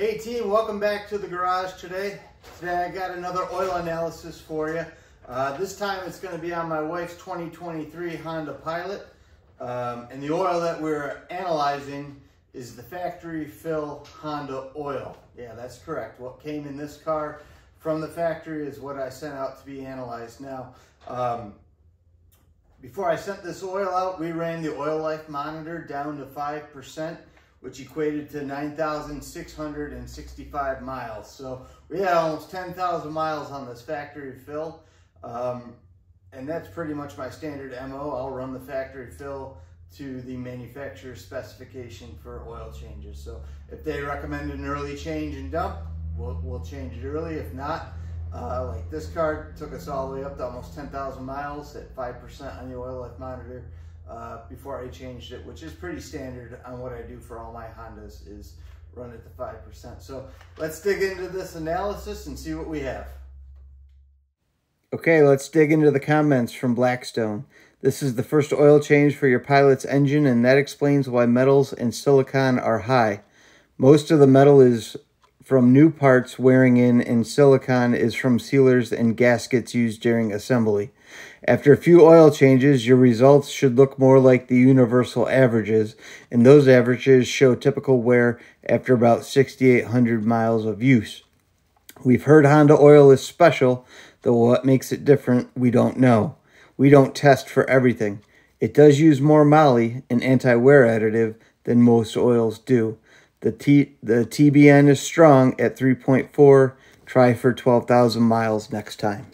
Hey team, welcome back to the garage today. Today I got another oil analysis for you. Uh, this time it's going to be on my wife's 2023 Honda Pilot. Um, and the oil that we're analyzing is the factory fill Honda oil. Yeah, that's correct. What came in this car from the factory is what I sent out to be analyzed. Now, um, before I sent this oil out, we ran the oil life monitor down to 5% which equated to 9,665 miles. So we had almost 10,000 miles on this factory fill. Um, and that's pretty much my standard MO. I'll run the factory fill to the manufacturer's specification for oil changes. So if they recommend an early change and dump, we'll, we'll change it early. If not, uh, like this car took us all the way up to almost 10,000 miles at 5% on the oil life monitor uh, before I changed it, which is pretty standard on what I do for all my Hondas is run it to 5%. So let's dig into this analysis and see what we have. Okay, let's dig into the comments from Blackstone. This is the first oil change for your pilot's engine, and that explains why metals and silicon are high. Most of the metal is from new parts wearing in, and silicon is from sealers and gaskets used during assembly. After a few oil changes, your results should look more like the universal averages, and those averages show typical wear after about 6,800 miles of use. We've heard Honda oil is special, though what makes it different, we don't know. We don't test for everything. It does use more moly, an anti-wear additive, than most oils do. The, T the TBN is strong at 3.4. Try for 12,000 miles next time.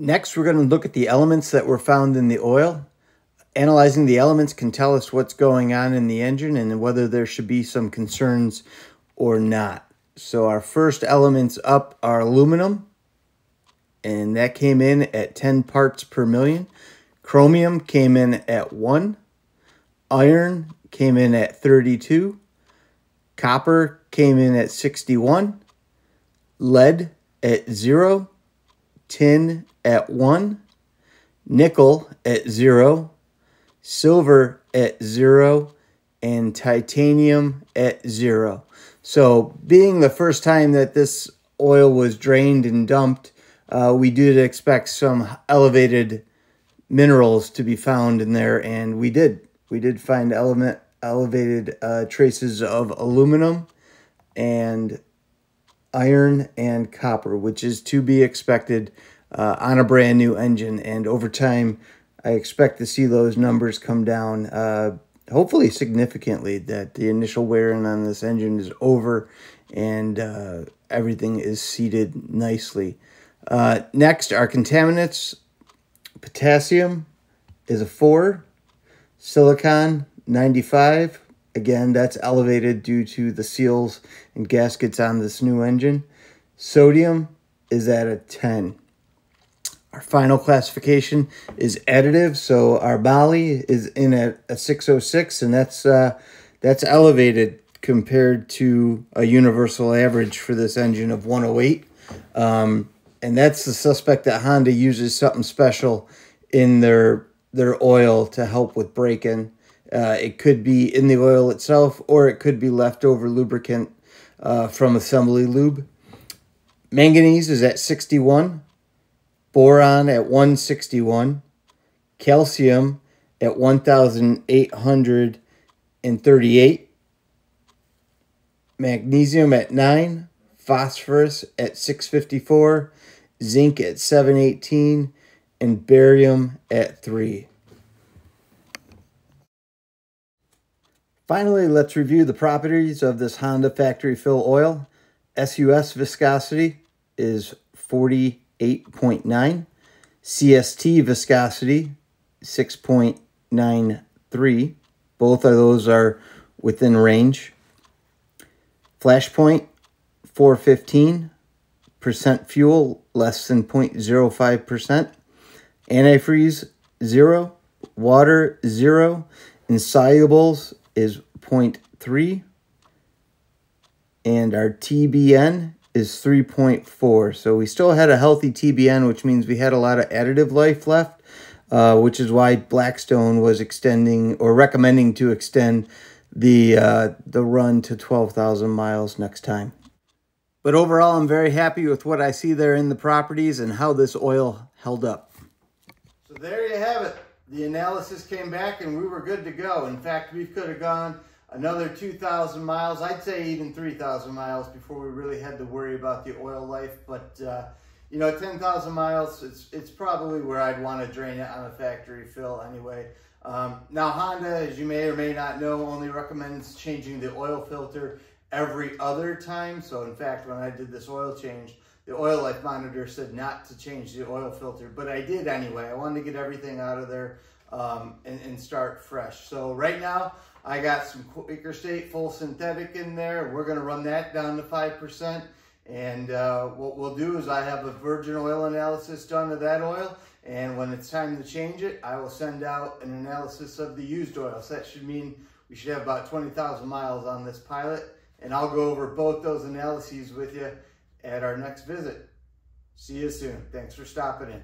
Next, we're going to look at the elements that were found in the oil. Analyzing the elements can tell us what's going on in the engine and whether there should be some concerns or not. So our first elements up are aluminum, and that came in at 10 parts per million. Chromium came in at 1. Iron came in at 32. Copper came in at 61. Lead at 0 tin at 1, nickel at 0, silver at 0, and titanium at 0. So being the first time that this oil was drained and dumped, uh, we did expect some elevated minerals to be found in there, and we did. We did find element elevated uh, traces of aluminum and iron and copper, which is to be expected uh, on a brand new engine. And over time, I expect to see those numbers come down, uh, hopefully significantly, that the initial wearing on this engine is over and uh, everything is seated nicely. Uh, next, our contaminants. Potassium is a 4. Silicon, 95. Again, that's elevated due to the seals and gaskets on this new engine. Sodium is at a 10. Our final classification is additive, so our moly is in at a 606, and that's uh, that's elevated compared to a universal average for this engine of 108. Um, and that's the suspect that Honda uses something special in their their oil to help with break-in. Uh, it could be in the oil itself, or it could be leftover lubricant uh, from assembly lube. Manganese is at 61, boron at 161, calcium at 1,838, magnesium at 9, phosphorus at 654, zinc at 718, and barium at 3. Finally, let's review the properties of this Honda factory fill oil. SUS viscosity is 48.9. CST viscosity 6.93. Both of those are within range. Flashpoint 415. Percent fuel less than 0.05%. Antifreeze 0. Water 0. Insolubles is 0.3 and our TBN is 3.4. So we still had a healthy TBN, which means we had a lot of additive life left, uh, which is why Blackstone was extending or recommending to extend the uh, the run to 12,000 miles next time. But overall, I'm very happy with what I see there in the properties and how this oil held up. So there you have it. The analysis came back and we were good to go. In fact, we could have gone another 2,000 miles, I'd say even 3,000 miles before we really had to worry about the oil life. But, uh, you know, 10,000 miles, it's, it's probably where I'd want to drain it on a factory fill anyway. Um, now, Honda, as you may or may not know, only recommends changing the oil filter every other time. So, in fact, when I did this oil change, the oil life monitor said not to change the oil filter, but I did anyway. I wanted to get everything out of there um, and, and, start fresh. So right now I got some Quaker State full synthetic in there. We're gonna run that down to 5%. And uh, what we'll do is I have a virgin oil analysis done of that oil. And when it's time to change it, I will send out an analysis of the used oil. So that should mean we should have about 20,000 miles on this pilot. And I'll go over both those analyses with you at our next visit. See you soon. Thanks for stopping in.